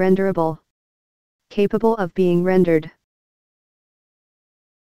renderable, capable of being rendered.